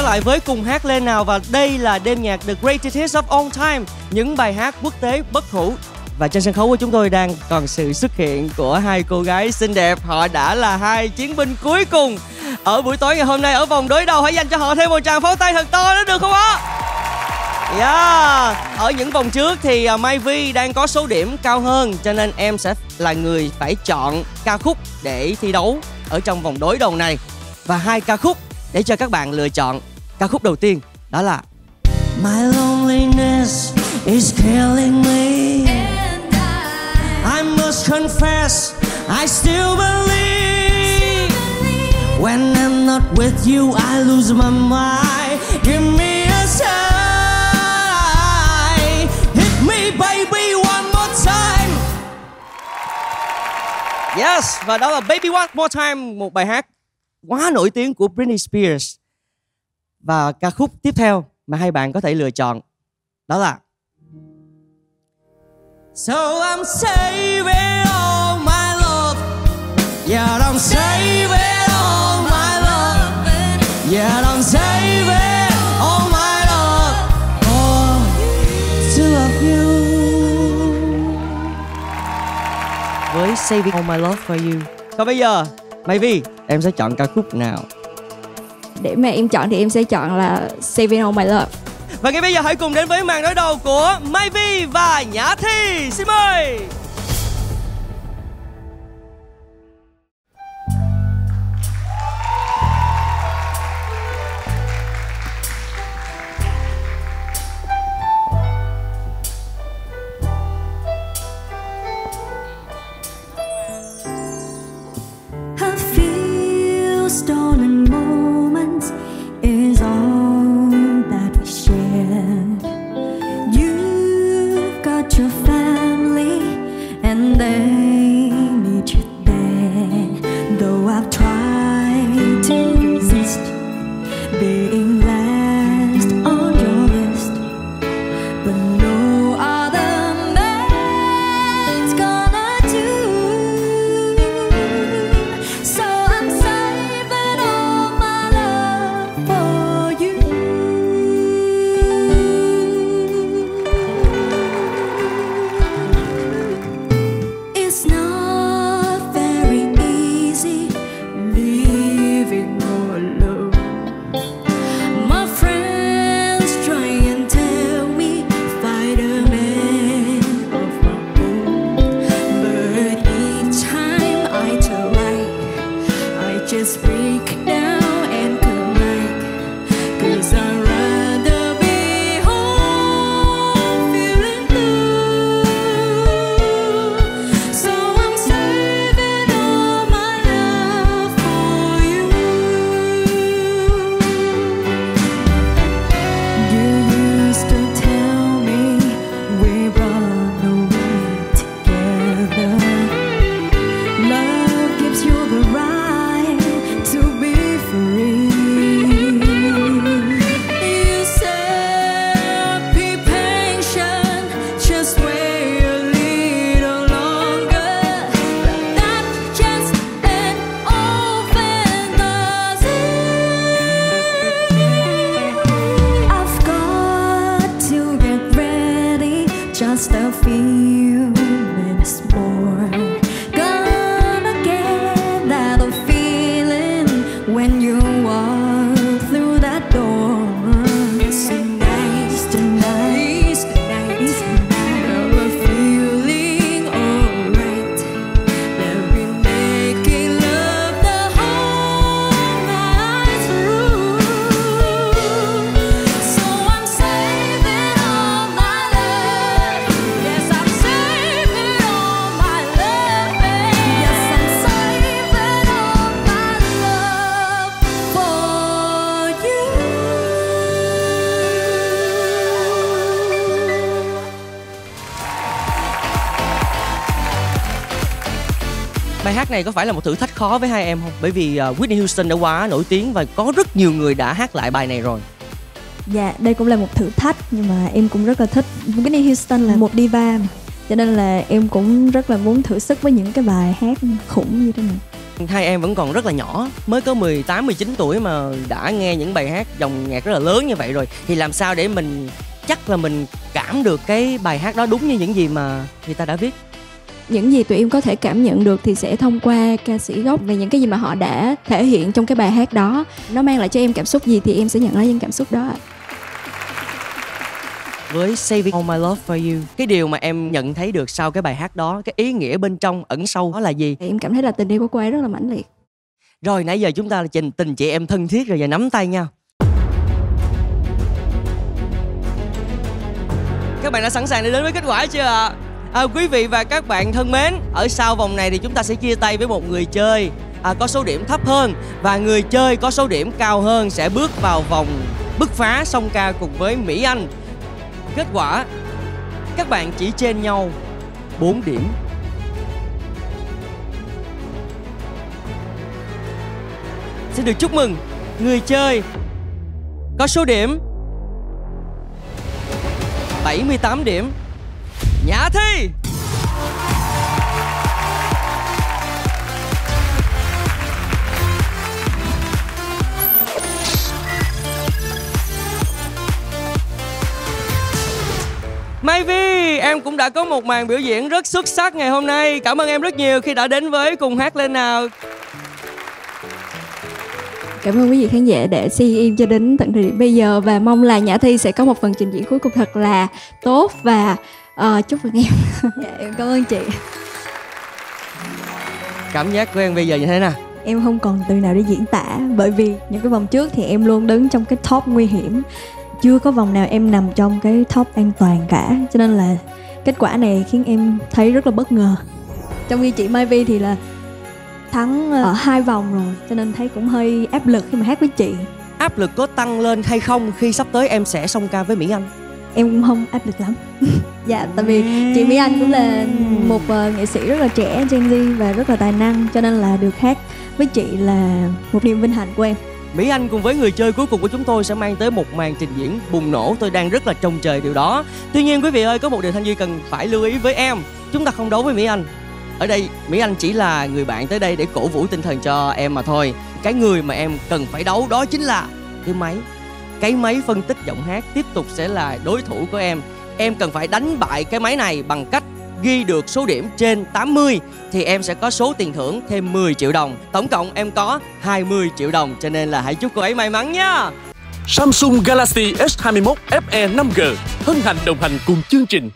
trở lại với cùng hát lên nào và đây là đêm nhạc The Greatest Hits of All Time, những bài hát quốc tế bất hủ. Và trên sân khấu của chúng tôi đang còn sự xuất hiện của hai cô gái xinh đẹp. Họ đã là hai chiến binh cuối cùng ở buổi tối ngày hôm nay ở vòng đối đầu. Hãy dành cho họ thêm một tràng pháo tay thật to nữa được không ạ? Yeah. Ở những vòng trước thì à, Mai Vi đang có số điểm cao hơn cho nên em sẽ là người phải chọn ca khúc để thi đấu ở trong vòng đối đầu này và hai ca khúc để cho các bạn lựa chọn. Ca khúc đầu tiên đó là My loneliness is killing me. I must confess, I still believe. When I'm not with you, I lose my mind. Give me a sign. Hit me, baby, one more time. Yes và đó là Baby One More Time một bài hát quá nổi tiếng của Britney Spears. Và ca khúc tiếp theo mà hai bạn có thể lựa chọn đó là So I'm saving all my love. Yeah, I'm saving all my love. Yeah, I'm saving all my love for to love you. với Saving All My Love For You. Còn bây giờ Vi em sẽ chọn ca khúc nào? Để mà em chọn thì em sẽ chọn là Saving All My Love Và ngay bây giờ hãy cùng đến với màn đối đầu của Mai Vi và Nhã Thi. Xin mời. Break down feet. Bài hát này có phải là một thử thách khó với hai em không? Bởi vì uh, Whitney Houston đã quá nổi tiếng và có rất nhiều người đã hát lại bài này rồi. Dạ, đây cũng là một thử thách nhưng mà em cũng rất là thích. Whitney Houston là một diva mà. Cho nên là em cũng rất là muốn thử sức với những cái bài hát khủng như thế này. hai em vẫn còn rất là nhỏ mới có 18 19 tuổi mà đã nghe những bài hát dòng nhạc rất là lớn như vậy rồi thì làm sao để mình chắc là mình cảm được cái bài hát đó đúng như những gì mà người ta đã viết những gì tụi em có thể cảm nhận được thì sẽ thông qua ca sĩ gốc về những cái gì mà họ đã thể hiện trong cái bài hát đó. Nó mang lại cho em cảm xúc gì thì em sẽ nhận lấy những cảm xúc đó ạ. với Saving All My Love For You cái điều mà em nhận thấy được sau cái bài hát đó cái ý nghĩa bên trong ẩn sâu đó là gì? Em cảm thấy là tình yêu của cô ấy rất là mãnh liệt. Rồi nãy giờ chúng ta là trình tình chị em thân thiết rồi giờ nắm tay nhau các bạn đã sẵn sàng để đến với kết quả chưa ạ? à, À, quý vị và các bạn thân mến ở sau vòng này thì chúng ta sẽ chia tay với một người chơi à, có số điểm thấp hơn. Và người chơi có số điểm cao hơn sẽ bước vào vòng bứt phá song ca cùng với Mỹ Anh. Kết quả các bạn chỉ trên nhau 4 điểm. Xin được chúc mừng người chơi có số điểm 78 điểm. Nhã Thi Mai Vi, em cũng đã có một màn biểu diễn rất xuất sắc ngày hôm nay. Cảm ơn em rất nhiều khi đã đến với cùng hát lên nào. cảm ơn quý vị khán giả đã si im cho đến tận thời điểm bây giờ và mong là nhã thi sẽ có một phần trình diễn cuối cùng thật là tốt và ờ, chúc mừng em. Dạ, em cảm ơn chị. Cảm giác của em bây giờ như thế nào? em không còn từ nào để diễn tả bởi vì những cái vòng trước thì em luôn đứng trong cái top nguy hiểm. Chưa có vòng nào em nằm trong cái top an toàn cả cho nên là kết quả này khiến em thấy rất là bất ngờ. Trong khi chị Mai Vi thì là thắng ở hai vòng rồi cho nên thấy cũng hơi áp lực khi mà hát với chị. Áp lực có tăng lên hay không khi sắp tới em sẽ song ca với Mỹ Anh? Em cũng không áp lực lắm. Dạ tại vì chị Mỹ Anh cũng là một ờ, nghệ sĩ rất là trẻ Gen Z và rất là tài năng cho nên là được hát với chị là một niềm vinh hạnh của em. Mỹ Anh cùng với người chơi cuối cùng của chúng tôi sẽ mang tới một màn trình diễn bùng nổ. Tôi đang rất là trông chờ điều đó. Tuy nhiên quý vị ơi có một điều Thanh Duy cần phải lưu ý với em. Chúng ta không đấu với Mỹ Anh. Ở đây Mỹ Anh chỉ là người bạn tới đây để cổ vũ tinh thần cho em mà thôi. Cái người mà em cần phải đấu đó chính là cái máy cái máy phân tích giọng hát tiếp tục sẽ là đối thủ của em Em cần phải đánh bại cái máy này bằng cách ghi được số điểm trên 80 thì em sẽ có số tiền thưởng thêm 10 triệu đồng. Tổng cộng em có 20 triệu đồng, cho nên là hãy chúc cô ấy may mắn nha. Samsung Galaxy S21 FE 5G hân hạnh đồng hành cùng chương trình